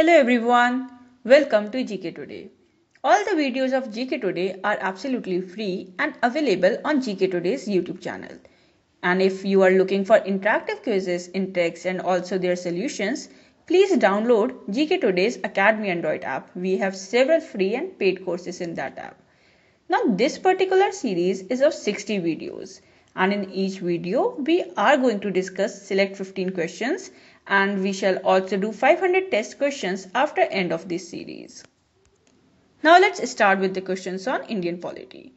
Hello everyone, welcome to GK Today. All the videos of GK Today are absolutely free and available on GK Today's YouTube channel. And if you are looking for interactive quizzes in text and also their solutions, please download GK Today's Academy Android app. We have several free and paid courses in that app. Now this particular series is of 60 videos and in each video we are going to discuss select 15 questions and we shall also do 500 test questions after end of this series. Now let's start with the questions on Indian polity.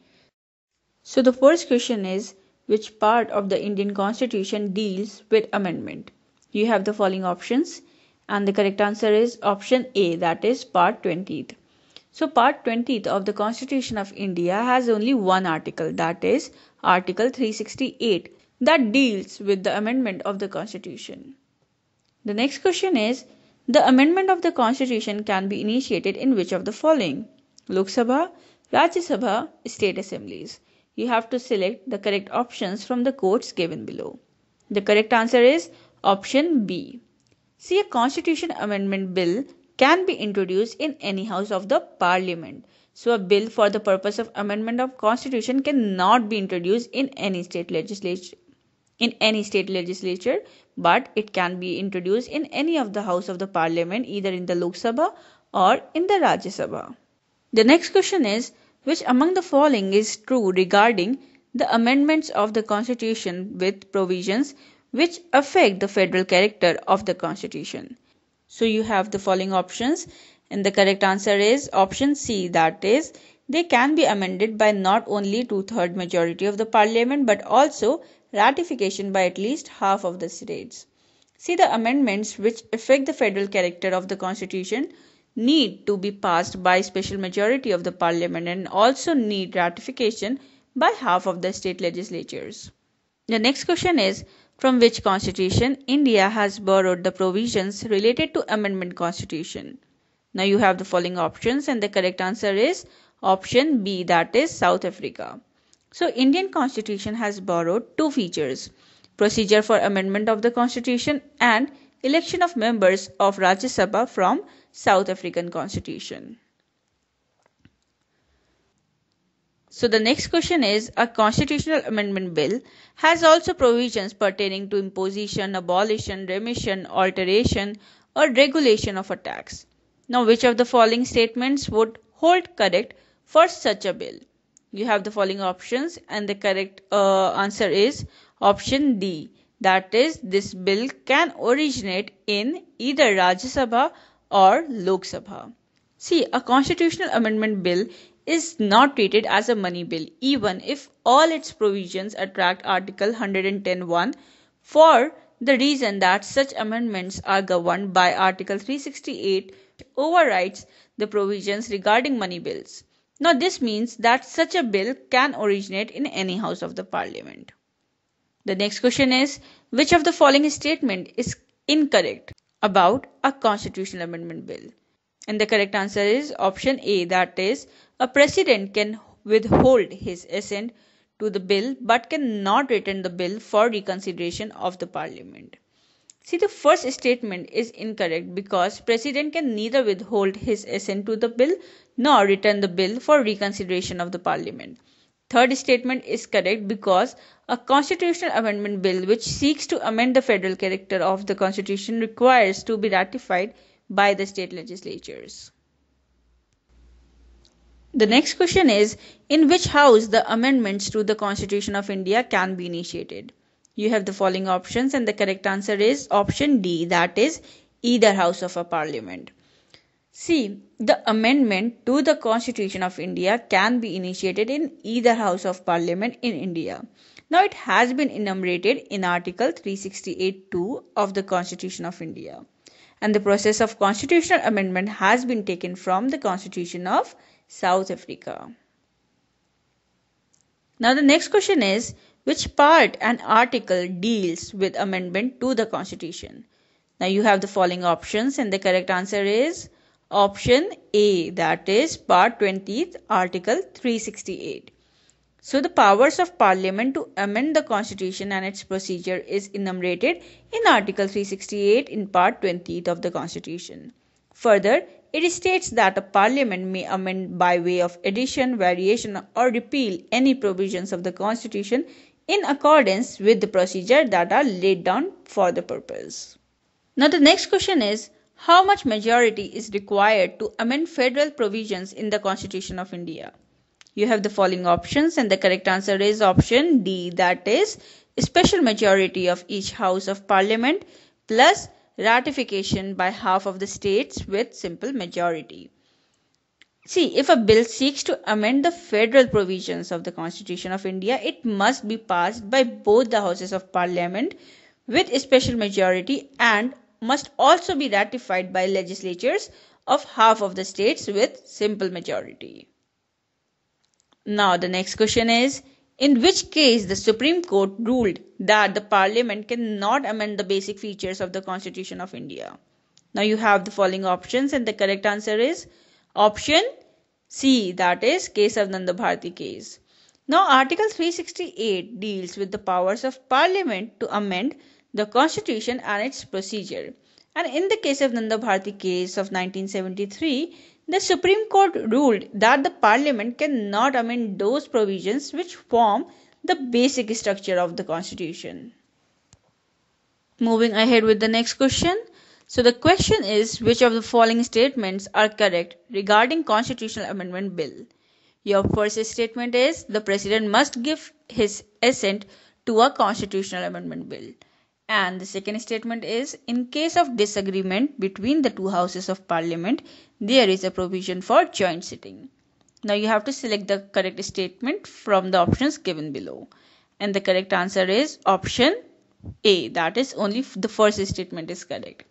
So the first question is which part of the Indian constitution deals with amendment? You have the following options and the correct answer is option A that is part 20th. So part 20th of the Constitution of India has only one article that is Article 368 that deals with the amendment of the Constitution. The next question is the amendment of the Constitution can be initiated in which of the following? Lok Sabha, Rajya Sabha, State Assemblies. You have to select the correct options from the quotes given below. The correct answer is option B. See a constitution amendment bill can be introduced in any house of the parliament. So a bill for the purpose of amendment of constitution cannot be introduced in any state legislature in any state legislature but it can be introduced in any of the house of the parliament either in the Lok Sabha or in the Rajya Sabha. The next question is which among the following is true regarding the amendments of the constitution with provisions which affect the federal character of the constitution. So you have the following options and the correct answer is option C that is they can be amended by not only two-third majority of the parliament but also ratification by at least half of the states. See the amendments which affect the federal character of the constitution need to be passed by special majority of the parliament and also need ratification by half of the state legislatures. The next question is from which constitution India has borrowed the provisions related to amendment constitution. Now you have the following options and the correct answer is option B that is South Africa. So Indian constitution has borrowed two features procedure for amendment of the constitution and election of members of Rajya Sabha from South African constitution. So the next question is a constitutional amendment bill has also provisions pertaining to imposition, abolition, remission, alteration or regulation of a tax. Now which of the following statements would hold correct for such a bill? You have the following options and the correct uh, answer is option D. That is this bill can originate in either Rajya Sabha or Lok Sabha. See, a constitutional amendment bill is not treated as a money bill even if all its provisions attract article 110.1 for the reason that such amendments are governed by article 368 overrides the provisions regarding money bills now this means that such a bill can originate in any house of the parliament the next question is which of the following statement is incorrect about a constitutional amendment bill and the correct answer is option A that is a president can withhold his assent to the bill but cannot return the bill for reconsideration of the parliament. See the first statement is incorrect because president can neither withhold his assent to the bill nor return the bill for reconsideration of the parliament. Third statement is correct because a constitutional amendment bill which seeks to amend the federal character of the constitution requires to be ratified by the state legislatures. The next question is In which house the amendments to the Constitution of India can be initiated? You have the following options, and the correct answer is option D that is, either house of a parliament. See, the amendment to the Constitution of India can be initiated in either house of parliament in India. Now, it has been enumerated in Article 368.2 of the Constitution of India and the process of constitutional amendment has been taken from the Constitution of South Africa. Now the next question is which part and article deals with amendment to the Constitution? Now you have the following options and the correct answer is option A that is part 20th article 368. So the powers of parliament to amend the constitution and its procedure is enumerated in article 368 in part 20th of the constitution. Further, it states that a parliament may amend by way of addition, variation, or repeal any provisions of the constitution in accordance with the procedure that are laid down for the purpose. Now, the next question is how much majority is required to amend federal provisions in the Constitution of India? You have the following options, and the correct answer is option D that is, special majority of each House of Parliament plus ratification by half of the states with simple majority. See, if a bill seeks to amend the federal provisions of the Constitution of India, it must be passed by both the Houses of Parliament with a special majority and must also be ratified by legislatures of half of the states with simple majority. Now, the next question is in which case the Supreme Court ruled that the Parliament cannot amend the basic features of the Constitution of India. Now you have the following options and the correct answer is option C that is Kesavananda Bharati case. Now Article 368 deals with the powers of Parliament to amend the Constitution and its procedure. And in the case of Nanda Bharati case of 1973, the Supreme Court ruled that the Parliament cannot amend those provisions which form the basic structure of the Constitution. Moving ahead with the next question. So the question is which of the following statements are correct regarding constitutional amendment bill? Your first statement is the president must give his assent to a constitutional amendment bill. And the second statement is in case of disagreement between the two houses of parliament, there is a provision for joint sitting. Now you have to select the correct statement from the options given below. And the correct answer is option A. That is only the first statement is correct.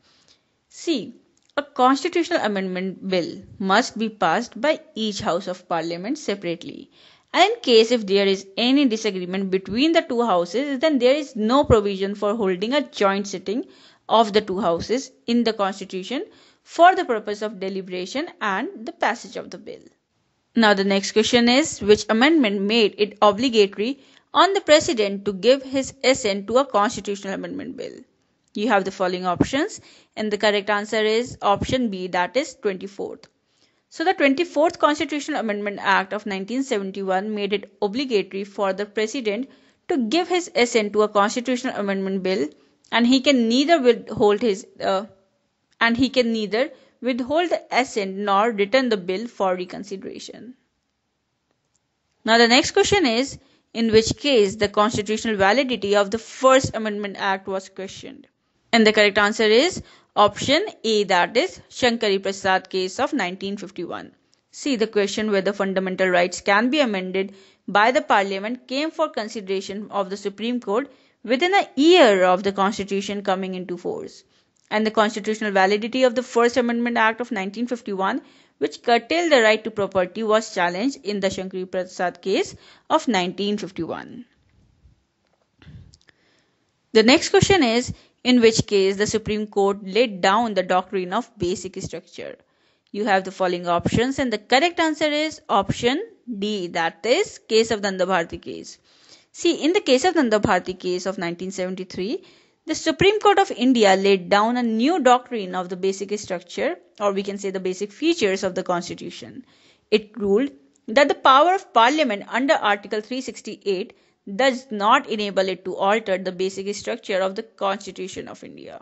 C. A constitutional amendment bill must be passed by each house of parliament separately and in case if there is any disagreement between the two houses, then there is no provision for holding a joint sitting of the two houses in the constitution for the purpose of deliberation and the passage of the bill. Now the next question is which amendment made it obligatory on the president to give his assent to a constitutional amendment bill? You have the following options and the correct answer is option B that is 24th. So the 24th Constitutional Amendment Act of 1971 made it obligatory for the president to give his assent to a constitutional amendment bill and he can neither withhold his uh, and he can neither withhold the assent nor return the bill for reconsideration. Now the next question is in which case the constitutional validity of the first amendment act was questioned. And the correct answer is Option A that is Shankari Prasad case of 1951. See the question whether fundamental rights can be amended by the parliament came for consideration of the Supreme Court within a year of the constitution coming into force and the constitutional validity of the first amendment act of 1951 which curtailed the right to property was challenged in the Shankari Prasad case of 1951. The next question is in which case the Supreme Court laid down the doctrine of basic structure. You have the following options and the correct answer is option D that is Kesavananda Bharati case. See in the Kesavananda Bharati case of 1973 the Supreme Court of India laid down a new doctrine of the basic structure or we can say the basic features of the constitution. It ruled that the power of parliament under article 368 does not enable it to alter the basic structure of the Constitution of India.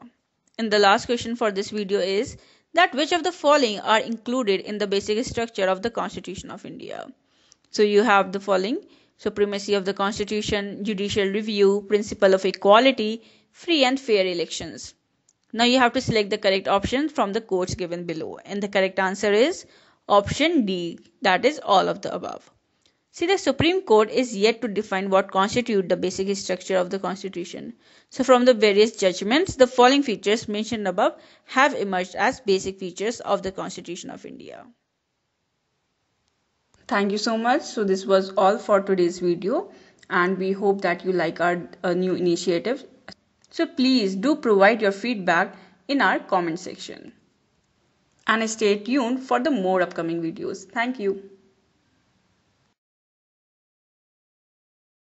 And the last question for this video is that which of the following are included in the basic structure of the Constitution of India? So you have the following supremacy of the Constitution, judicial review, principle of equality, free and fair elections. Now you have to select the correct option from the quotes given below and the correct answer is option D that is all of the above. See, the Supreme Court is yet to define what constitute the basic structure of the Constitution. So, from the various judgments, the following features mentioned above have emerged as basic features of the Constitution of India. Thank you so much. So, this was all for today's video, and we hope that you like our uh, new initiative. So, please do provide your feedback in our comment section. And stay tuned for the more upcoming videos. Thank you.